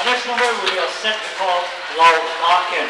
Our next number, we are set to call Lowell Larkin.